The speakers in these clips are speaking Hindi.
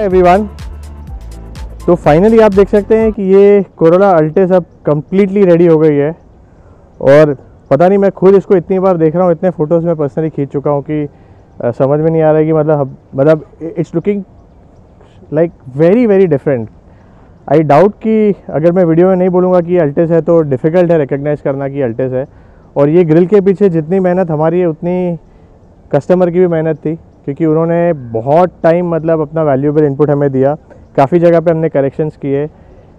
हाय एवरीवन तो फाइनली आप देख सकते हैं कि ये कोरोला अल्टेस अब कम्प्लीटली रेडी हो गई है। और पता नहीं मैं खुद इसको इतनी बार देख रहा हूँ इतने फ़ोटोज़ में पर्सनली खींच चुका हूँ कि अ, समझ में नहीं आ रहा है कि मतलब मतलब it's looking like very very different I doubt कि अगर मैं वीडियो में नहीं बोलूँगा कि अल्टेस है तो डिफ़िकल्ट है रिकग्नाइज़ करना कि अल्टेस है। और ये ग्रिल के पीछे जितनी मेहनत हमारी है उतनी कस्टमर की भी मेहनत थी। क्योंकि उन्होंने बहुत टाइम मतलब अपना वैल्यूएबल इनपुट हमें दिया। काफ़ी जगह पे हमने करेक्शंस किए।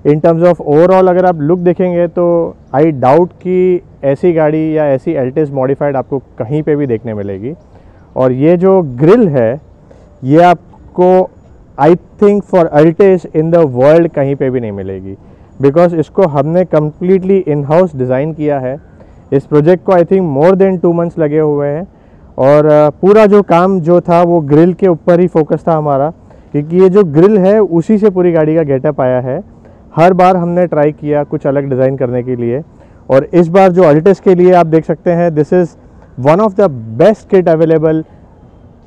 इन टर्म्स ऑफ़ ओवरऑल अगर आप लुक देखेंगे तो आई डाउट कि ऐसी गाड़ी या ऐसी एल्टिस मॉडिफाइड आपको कहीं पे भी देखने मिलेगी। और ये जो ग्रिल है, ये आपको I think for Altis in the world कहीं पे भी नहीं मिलेगी। बिकॉज़ इसको हमने कम्प्लीटली इन हाउस डिज़ाइन किया है। इस प्रोजेक्ट को I think more than two months लगे हुए हैं। और पूरा जो काम जो था वो ग्रिल के ऊपर ही फोकस था हमारा, क्योंकि ये जो ग्रिल है उसी से पूरी गाड़ी का गेटअप आया है हर बार हमने ट्राई किया कुछ अलग डिज़ाइन करने के लिए और इस बार जो अल्टेस के लिए आप देख सकते हैं this is one of the best kit available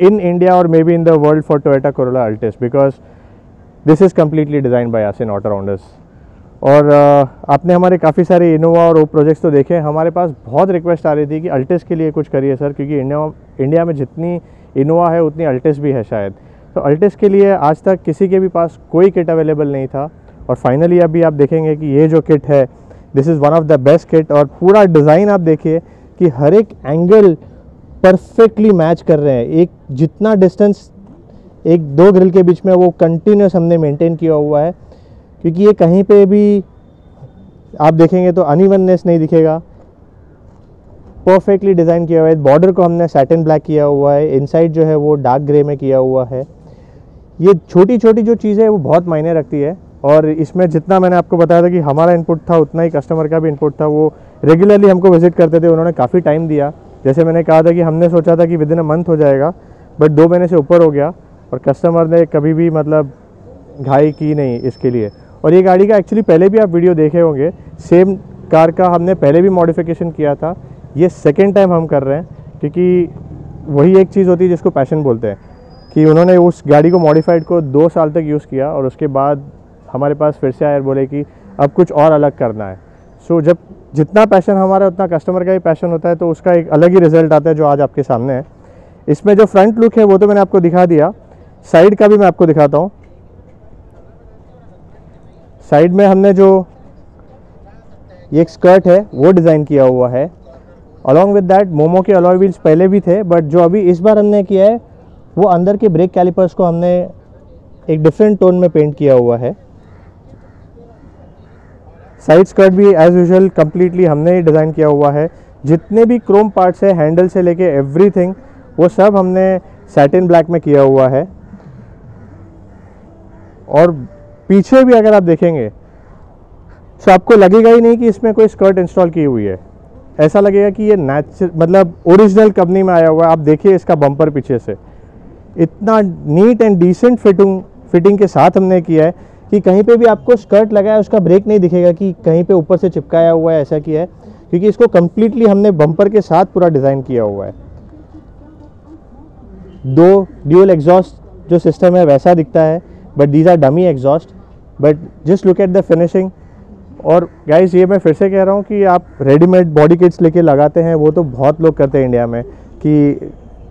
in India or maybe in the world for Toyota Corolla Altis because this is completely designed by us in Autorounders. और आपने हमारे काफ़ी सारे इनोवा और वो प्रोजेक्ट्स तो देखे हमारे पास बहुत रिक्वेस्ट आ रही थी कि अल्टेस के लिए कुछ करिए सर, क्योंकि इंडिया इंडिया में जितनी इनोवा है, उतनी अल्टेस भी है शायद। तो अल्टेस के लिए आज तक किसी के भी पास कोई किट अवेलेबल नहीं था। और फाइनली अभी आप देखेंगे कि ये जो किट है this is one of the best kit और पूरा डिज़ाइन आप देखिए कि हर एक एंगल परफेक्टली मैच कर रहे हैं। एक जितना डिस्टेंस एक दो ग्रिल के बीच में वो कंटिन्यूस हमने मेंटेन किया हुआ है। क्योंकि ये कहीं पे भी आप देखेंगे तो अनइवननेस नहीं दिखेगा। परफेक्टली डिज़ाइन किया हुआ है। बॉर्डर को हमने सैटिन ब्लैक किया हुआ है। इनसाइड जो है वो डार्क ग्रे में किया हुआ है। ये छोटी छोटी जो चीज़ें हैं वो बहुत मायने रखती है। और इसमें जितना मैंने आपको बताया था कि हमारा इनपुट था, उतना ही कस्टमर का भी इनपुट था। वो रेगुलरली हमको विज़िट करते थे। उन्होंने काफ़ी टाइम दिया। जैसे मैंने कहा था कि हमने सोचा था कि विद इन अ मंथ हो जाएगा। बट दो महीने से ऊपर हो गया। और कस्टमर ने कभी भी मतलब घाई की नहीं इसके लिए। और ये गाड़ी का एक्चुअली पहले भी आप वीडियो देखे होंगे सेम कार का हमने पहले भी मॉडिफिकेशन किया था। ये सेकेंड टाइम हम कर रहे हैं, क्योंकि वही एक चीज़ होती है जिसको पैशन बोलते हैं, कि उन्होंने उस गाड़ी को मॉडिफाइड को दो साल तक यूज़ किया और उसके बाद हमारे पास फिर से आए बोले कि अब कुछ और अलग करना है। सो जब जितना पैशन हमारा, उतना कस्टमर का ही पैशन होता है तो उसका एक अलग ही रिज़ल्ट आता है जो आज आपके सामने है। इसमें जो फ्रंट लुक है, वो तो मैंने आपको दिखा दिया। साइड का भी मैं आपको दिखाता हूँ। साइड में हमने जो ये एक स्कर्ट है, वो डिज़ाइन किया हुआ है। अलॉन्ग विद दैट मोमो के अलॉय व्हील्स पहले भी थे बट जो अभी इस बार हमने किया है, वो अंदर के ब्रेक कैलिपर्स को हमने एक डिफरेंट टोन में पेंट किया हुआ है। साइड स्कर्ट भी एज यूजल कम्प्लीटली हमने ही डिज़ाइन किया हुआ है। जितने भी क्रोम पार्ट्स है हैंडल से लेके एवरीथिंग वो सब हमने सैटिन ब्लैक में किया हुआ है। और पीछे भी अगर आप देखेंगे तो आपको लगेगा ही नहीं कि इसमें कोई स्कर्ट इंस्टॉल की हुई है। ऐसा लगेगा कि ये नेचुरल मतलब ओरिजिनल कंपनी में आया हुआ है। आप देखिए इसका बम्पर पीछे से। इतना neat and decent fitting fitting के साथ हमने किया है कि कहीं पे भी आपको स्कर्ट लगा है उसका ब्रेक नहीं दिखेगा कि कहीं पे ऊपर से चिपकाया हुआ है, ऐसा किया है। क्योंकि इसको कम्प्लीटली हमने बम्पर के साथ पूरा डिज़ाइन किया हुआ है। दो ड्यूअल एग्जॉस्ट जो सिस्टम है, वैसा दिखता है but these are dummy exhaust but just look at the finishing और गाइस ये मैं फिर से कह रहा हूँ कि आप रेडीमेड बॉडी किट्स लेके लगाते हैं, वो तो बहुत लोग करते हैं इंडिया में कि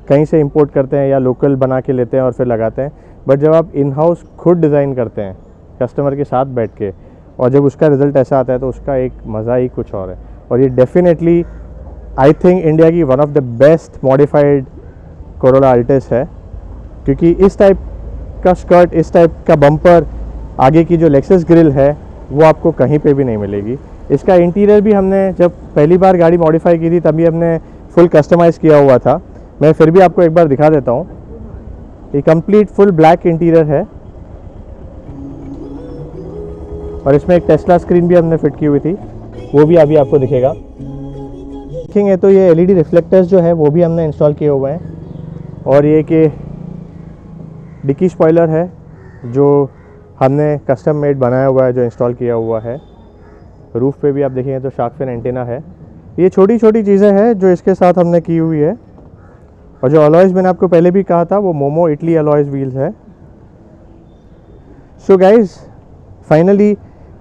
कहीं से इंपोर्ट करते हैं या लोकल बना के लेते हैं और फिर लगाते हैं। बट जब आप इन हाउस खुद डिज़ाइन करते हैं कस्टमर के साथ बैठ के, और जब उसका रिज़ल्ट ऐसा आता है तो उसका एक मज़ा ही कुछ और है। और ये डेफिनेटली आई थिंक इंडिया की one of the best modified Corolla Altis है, क्योंकि इस टाइप का स्कर्ट इस टाइप का बम्पर आगे की जो लेक्सस ग्रिल है, वो आपको कहीं पे भी नहीं मिलेगी। इसका इंटीरियर भी हमने जब पहली बार गाड़ी मॉडिफाई की थी, तभी हमने फुल कस्टमाइज़ किया हुआ था। मैं फिर भी आपको एक बार दिखा देता हूँ। ये कंप्लीट फुल ब्लैक इंटीरियर है। और इसमें एक टेस्ला स्क्रीन भी हमने फिट की हुई थी। वो भी अभी आपको दिखेगा। देखेंगे तो ये एलईडी रिफ्लेक्टर्स जो है, वो भी हमने इंस्टॉल किए हुए हैं। और ये कि डिकी स्पॉइलर है, जो हमने कस्टम मेड बनाया हुआ है, जो इंस्टॉल किया हुआ है। रूफ पे भी आप देखेंगे तो शार्क फिन एंटेना है। ये छोटी छोटी चीज़ें हैं जो इसके साथ हमने की हुई है। और जो अलॉयज़ मैंने आपको पहले भी कहा था, वो मोमो इटली अलॉयज़ व्हील्स है। सो गाइज़ फाइनली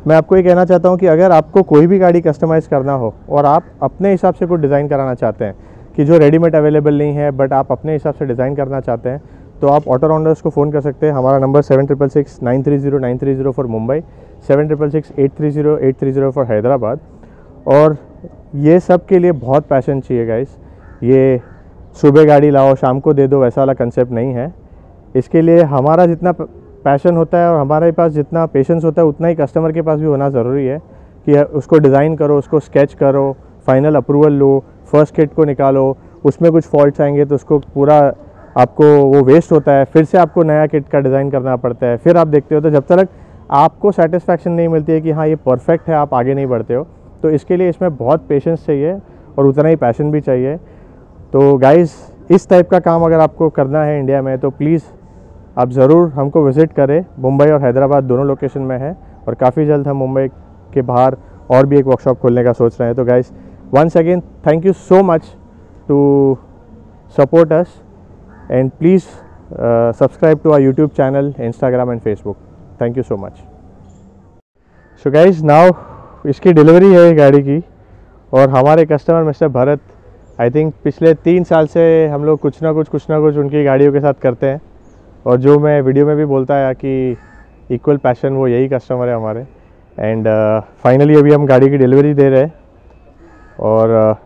मैं आपको ये कहना चाहता हूँ कि अगर आपको कोई भी गाड़ी कस्टमाइज़ करना हो और आप अपने हिसाब से कुछ डिज़ाइन कराना चाहते हैं, कि जो रेडीमेड अवेलेबल नहीं है बट आप अपने हिसाब से डिज़ाइन करना चाहते हैं तो आप ऑटो राउंडर्स को फ़ोन कर सकते हैं। हमारा number seven triple six nine three zero nine three zero for Mumbai seven triple six eight three zero eight three zero for Hyderabad और ये सब के लिए बहुत पैशन चाहिए गाइस ये सुबह गाड़ी लाओ, शाम को दे दो, वैसा वाला कंसेप्ट नहीं है। इसके लिए हमारा जितना पैशन होता है और हमारे पास जितना पेशेंस होता है, उतना ही कस्टमर के पास भी होना ज़रूरी है कि उसको डिज़ाइन करो, उसको स्केच करो फाइनल अप्रूवल लो फ़र्स्ट किट को निकालो, उसमें कुछ फॉल्ट्स आएँगे तो उसको पूरा आपको वो वेस्ट होता है, फिर से आपको नया किट का डिज़ाइन करना पड़ता है, फिर आप देखते हो तो जब तक आपको सेटिस्फैक्शन नहीं मिलती है कि हाँ ये परफेक्ट है, आप आगे नहीं बढ़ते हो तो इसके लिए इसमें बहुत पेशेंस चाहिए और उतना ही पैशन भी चाहिए। तो गाइज़ इस टाइप का काम अगर आपको करना है इंडिया में तो प्लीज़ आप ज़रूर हमको विज़िट करें। मुंबई और हैदराबाद दोनों लोकेशन में है और काफ़ी जल्द हम मुंबई के बाहर और भी एक वर्कशॉप खोलने का सोच रहे हैं। तो guys once again thank you so much to support us and please subscribe to our YouTube channel Instagram and Facebook thank you so much so guys now इसकी डिलीवरी है गाड़ी की। और हमारे customer mister Bharat I think पिछले तीन साल से हम लोग कुछ ना कुछ कुछ ना कुछ उनकी गाड़ियों के साथ करते हैं। और जो मैं वीडियो में भी बोलता है कि इक्वल पैशन वो यही कस्टमर है हमारे। एंड फाइनली uh, अभी हम गाड़ी की डिलीवरी दे रहे हैं। और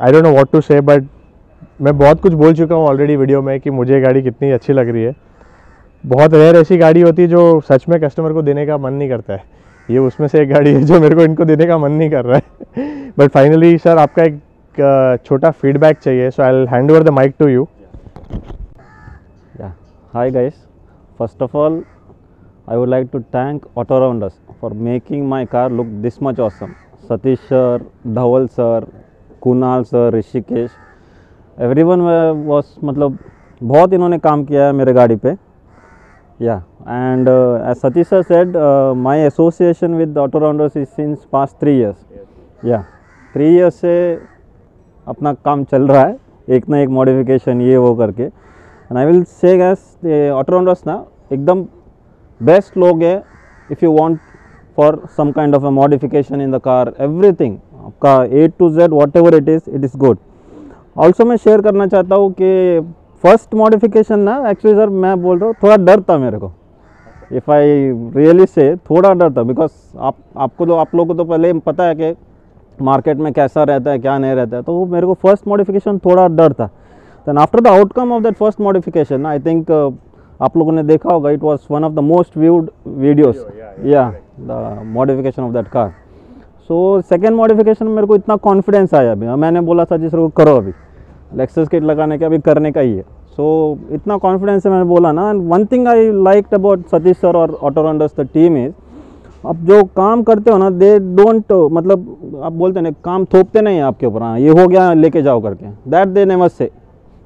I don't know what to say but मैं बहुत कुछ बोल चुका हूँ ऑलरेडी वीडियो में कि मुझे गाड़ी कितनी अच्छी लग रही है। बहुत रेयर ऐसी गाड़ी होती है जो सच में कस्टमर को देने का मन नहीं करता है। ये उसमें से एक गाड़ी है जो मेरे को इनको देने का मन नहीं कर रहा है। बट फाइनली सर आपका एक छोटा फीडबैक चाहिए so I hand over the mic to you Hi guys first of all I would like to thank Auto Rounders for making my car look this much awesome. Satish sir, Dhawal sir, Kunal sir, Rishikesh, everyone was मतलब बहुत इन्होंने काम किया है मेरे गाड़ी पे। या and Satish sir said my association with Auto Rounders is since past three years या थ्री इयर्स से अपना काम चल रहा है, एक ना एक मॉडिफिकेशन ये वो करके। And I will say guys Autorounders ना, एकदम बेस्ट लोग है if you want for some kind of a modification in the car everything आपका A to Z whatever it is it is good also मैं शेयर करना चाहता हूँ कि फ़र्स्ट मॉडिफिकेशन ना एक्चुअली सर मैं बोल रहा हूँ थोड़ा डर था मेरे को। इफ़ आई रियली से थोड़ा डर था बिकॉज़ आप आपको तो आप लोगों को तो पहले पता है कि मार्केट में कैसा रहता है क्या नहीं रहता है तो वो मेरे को फ़र्स्ट मॉडिफिकेशन थोड़ा डर था। Then after the outcome of that first modification I uh, आप लोगों ने देखा होगा it was one of the most viewed videos या the modification of that car so second modification मेरे को इतना कॉन्फिडेंस आया अभी मैंने बोला था जिस को करो अभी। लेक्सस किट लगाने के अभी करने का ही है। सो so, इतना कॉन्फिडेंस है मैंने बोला ना and one thing I like about Satish sir और auto rounders the team is अब जो काम करते हो ना दे डोंट मतलब आप बोलते ना काम थोपते नहीं आपके ऊपर हाँ ये हो गया लेके जाओ करके। दैट दे नेवर से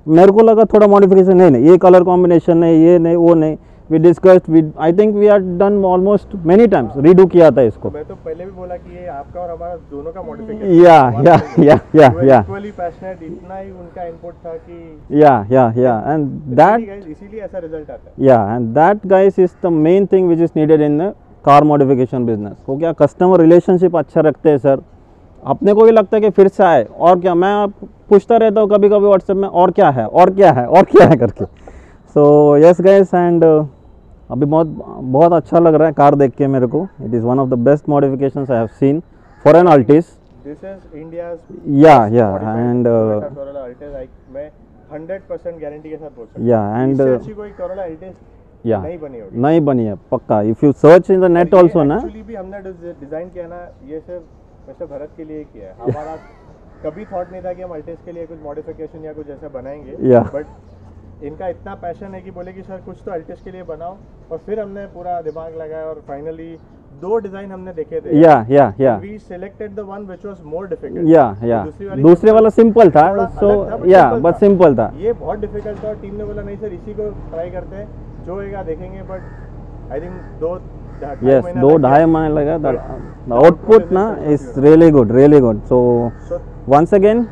मेरे को लगा थोड़ा मॉडिफिकेशन नहीं नहीं ये कलर कॉम्बिनेशन नहीं ये नहीं वो नहीं। We discussed we I think we are done almost many times redo किया था इसको। मैं तो पहले भी बोला कि ये आपका और हमारा दोनों का मॉडिफिकेशन या या या या या इक्वली पैशनेट इतना ही उनका इनपुट था कि या या या एंड दैट इसीलिए ऐसा रिज़ल्ट आता है। Yeah and that guys is the main thing which is needed in car modification business वो क्या कस्टमर रिलेशनशिप अच्छा रखते हैं सर अपने को भी लगता है कि फिर से आए। और क्या मैं पूछता रहता हूँ कभी कभी व्हाट्सएप में और क्या है और क्या है और क्या है करके? सो यस गैस एंड अभी बहुत बहुत अच्छा लग रहा है कार देख के मेरे को। It is one of the best modifications I have seen for an Altis this is India's yeah yeah and मैं 100% गारंटी के साथ बोल सकता या एंड अच्छी कोई कोरोला अल्टिस या नहीं बनी होगी। नहीं बनी है पक्का। If you search in the net also ना? एक्चुअली भी हमने डिज़ाइन किया ना ये सिर्फ़ वैसे भरत के लिए किया है। हमारा कभी थॉट नहीं था कि हम अल्टिस के लिए कुछ मॉडिफिकेशन या कुछ ऐसा बनाएँगे. बट इनका इतना पैशन है कि बोले कि सर कुछ तो अल्टिस के लिए बनाओ। और फिर हमने पूरा दिमाग लगाया और फाइनली दो डिज़ाइन हमने देखे थे। Yeah yeah yeah we selected the one which was more difficult yeah yeah दूसरे वाला सिंपल था सो या बस सिंपल था। ये बहुत डिफ़िकल्ट था और टीम ने बोला नहीं सर इसी को ट्राई करते हैं। जो होएगा देखेंगे। बट आई थिंक दो yes दो ढाई महीने लगा the output na is really good really good. So So, once again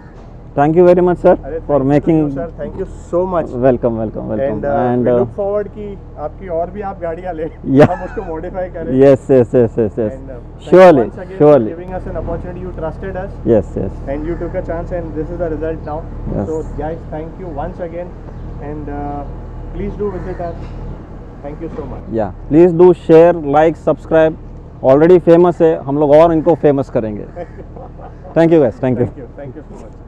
Thank you very much, sir, अरे for making. you, sir thank you so much Welcome, welcome, welcome. and, uh, and we uh, look forward कि आपकी और भी आप गाड़ियाँ ले Yeah. हम उसको modify करें yes, yes, yes, yes, yes. and uh, surely, again surely. giving us an opportunity you trusted us Yes, yes. and you took a chance and this is the result now Yes. so guys thank you once again and uh, please do visit us thank you so much Yeah. Please do share, like, subscribe. Already famous है हम लोग और इनको फ़ेमस करेंगे thank you guys thank you thank you thank you so much